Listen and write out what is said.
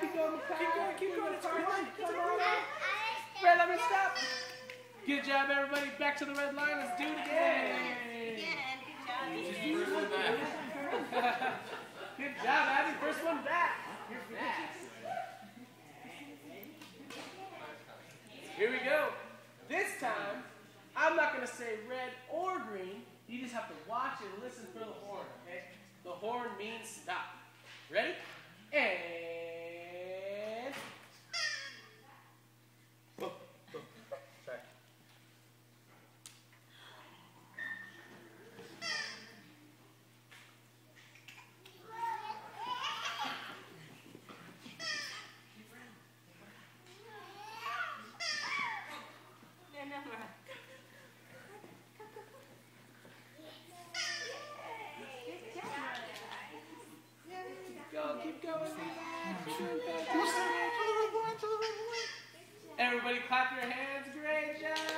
keep going, Makai. Keep going, keep going. It's Come on, alright. It's come alright. on. Red line, stop. Good job, everybody. Back to the red line. Let's do it again. First one back. Good job, Abby. First one back. You're fast. Here we go. This time, I'm not going to say red or green. You just have to watch and listen for the horn, okay? The horn means stop. Ready? And Everybody clap your hands. Great job.